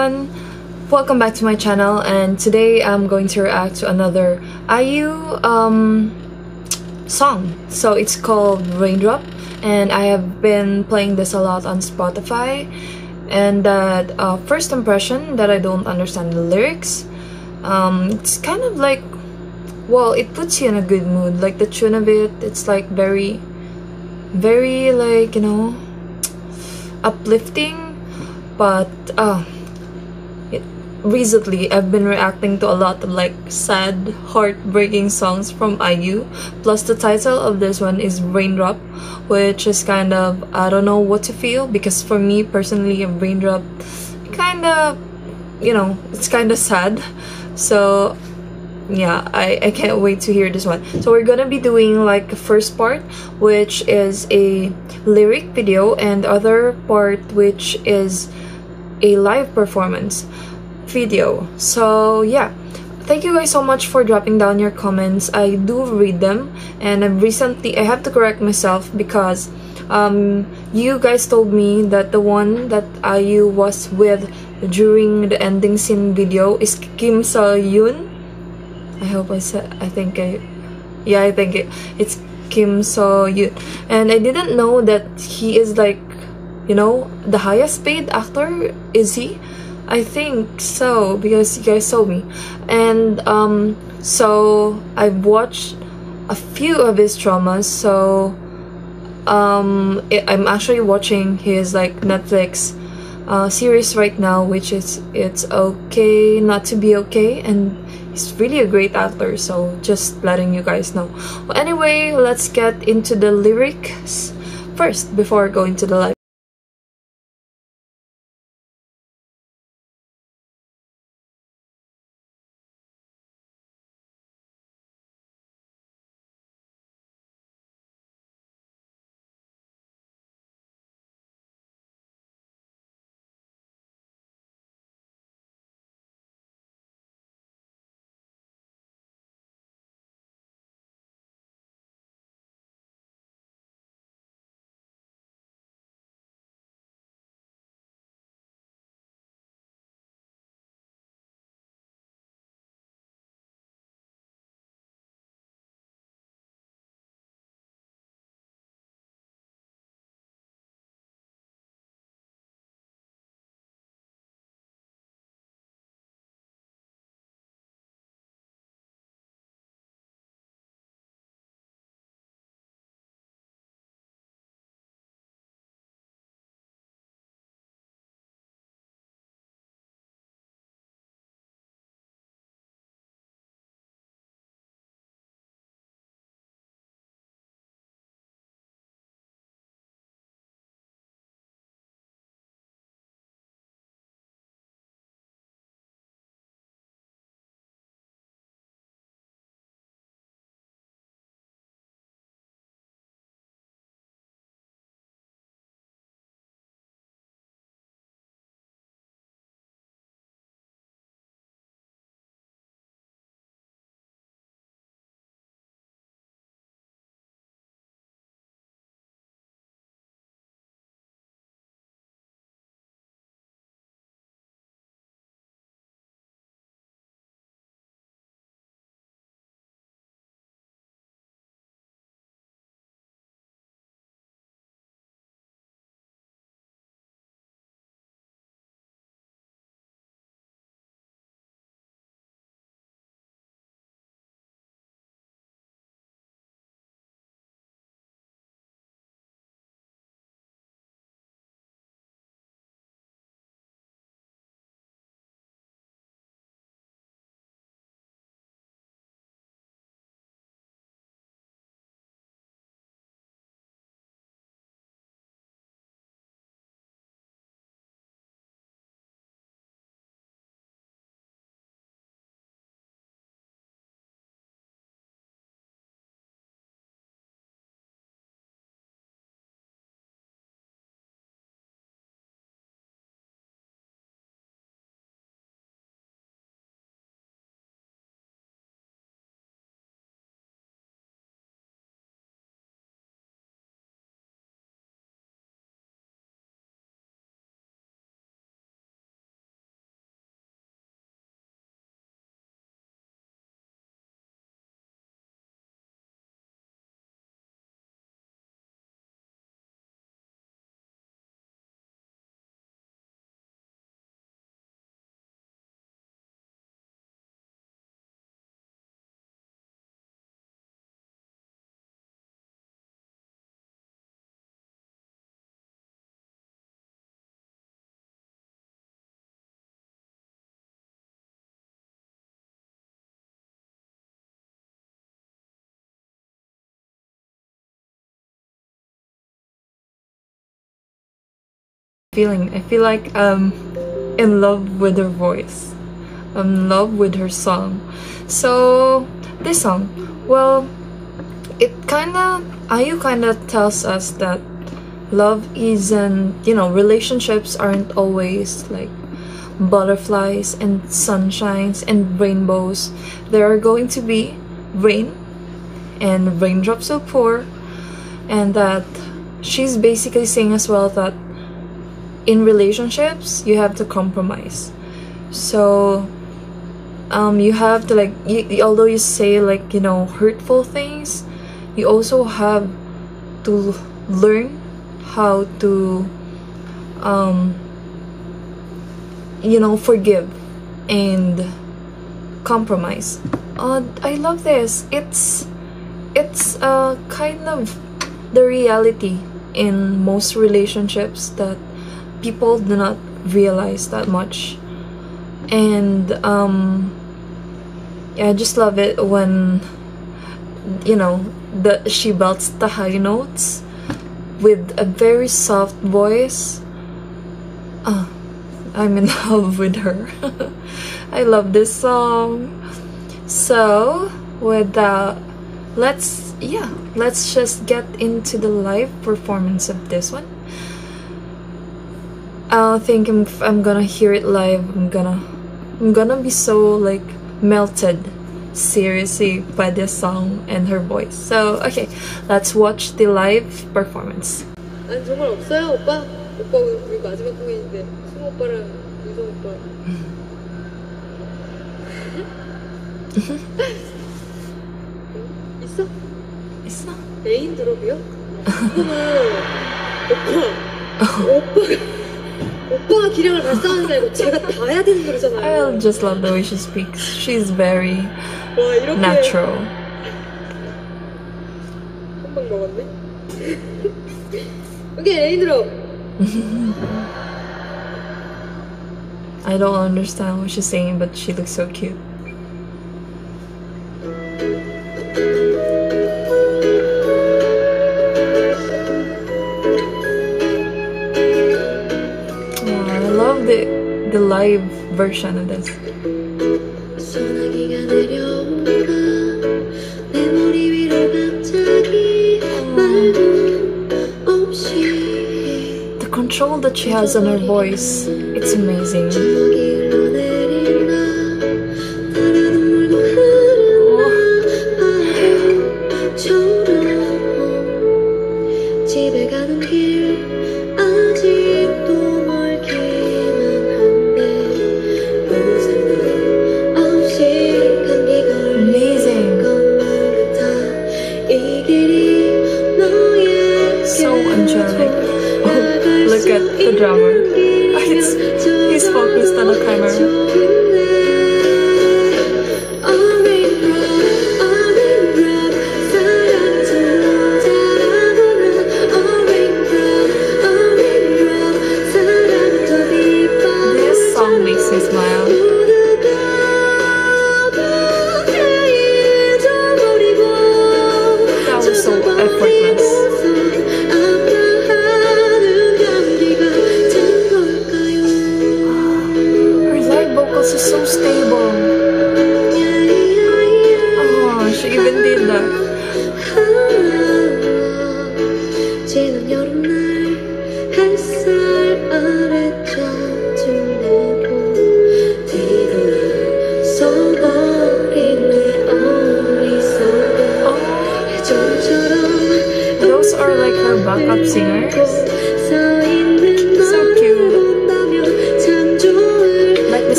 everyone! Welcome back to my channel and today I'm going to react to another IU um, song. So it's called Raindrop and I have been playing this a lot on Spotify and that uh, first impression that I don't understand the lyrics um, it's kind of like well it puts you in a good mood like the tune of it it's like very very like you know uplifting but uh, recently I've been reacting to a lot of like sad, heartbreaking songs from IU. Plus the title of this one is Raindrop, which is kind of I don't know what to feel because for me personally, a raindrop kind of you know it's kind of sad. So yeah I, I can't wait to hear this one so we're gonna be doing like first part which is a lyric video and other part which is a live performance video. So yeah, thank you guys so much for dropping down your comments. I do read them and I've recently, I have to correct myself because um, you guys told me that the one that IU was with during the ending scene video is Kim So Yoon. I hope I said, I think I, yeah, I think it, it's Kim So Yoon. And I didn't know that he is like you know, the highest paid actor is he? I think so because you guys saw me. And um so I've watched a few of his dramas so um it, I'm actually watching his like Netflix uh, series right now which is it's okay not to be okay and he's really a great actor so just letting you guys know well, anyway let's get into the lyrics first before going to the live feeling. I feel like I'm in love with her voice. I'm in love with her song. So this song, well, it kind of IU kind of tells us that love isn't you know relationships aren't always like butterflies and sunshines and rainbows. There are going to be rain and raindrops will pour, and that she's basically saying as well that in relationships you have to compromise. So um, you have to like you, although you say like you know hurtful things, you also have to learn how to um, you know, forgive and compromise. Uh, I love this. It's it's uh, kind of the reality in most relationships that people do not realize that much. And um, yeah, I just love it when you know the she belts the high notes with a very soft voice. Uh, I'm in love with her. I love this song. So, with that, let's yeah, let's just get into the live performance of this one. I think I'm, I'm gonna hear it live. I'm gonna I'm gonna be so like melted seriously by this song and her voice. So okay, let's watch the live performance. 아니 정말 없어요 오빠? 오빠 우리 마지막 공연인데 승우 오빠랑 유성 오빠 응? 있어? 있어? 애인 드롭이요? 그거는 오빠 오빠가 오빠가 기량을 발산하는 게 아니고 제가 다 해야 되는 I 노래잖아요 just love the way she speaks. She's very 와 이렇게 natural. 한방 먹었네? 오케이 애인 드롭 I don't understand what she's saying, but she looks so cute. live version of this. The control that she has on her voice, it's amazing. Drummer. It's, he's focused on a song makes me smile.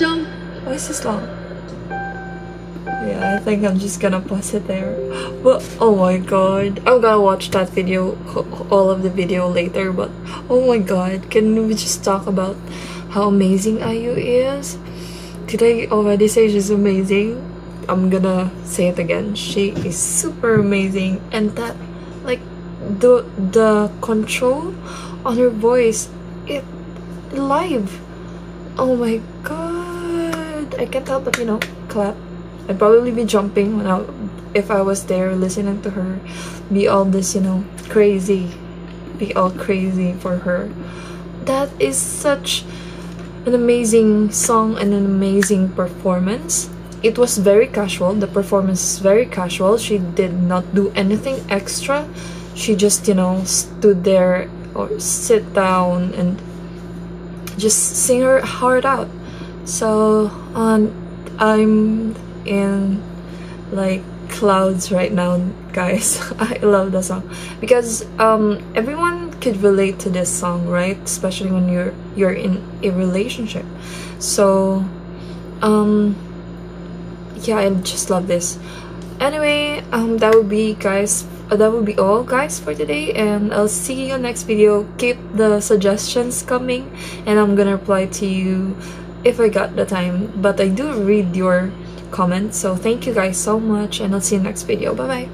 Is this long? Yeah, I think I'm just gonna pause it there. But oh my god, I'm gonna watch that video, all of the video later. But oh my god, can we just talk about how amazing IU is? Did I already say she's amazing? I'm gonna say it again. She is super amazing, and that like the the control on her voice, it live. Oh my god, I can't help but you know clap. I'd probably be jumping when I, if I was there listening to her be all this, you know, crazy, be all crazy for her. That is such an amazing song and an amazing performance. It was very casual. The performance is very casual. She did not do anything extra. She just, you know, stood there or sit down and just sing her heart out. So, um, I'm in like clouds right now guys. I love the song. Because um everyone could relate to this song right? Especially when you're you're in a relationship. So um yeah i just love this. Anyway um that would be guys that would be all guys for today. And i'll see you next video. Keep the suggestions coming. And i'm gonna reply to you if i got the time but i do read your comments. So thank you guys so much and I'll see you next video. Bye bye.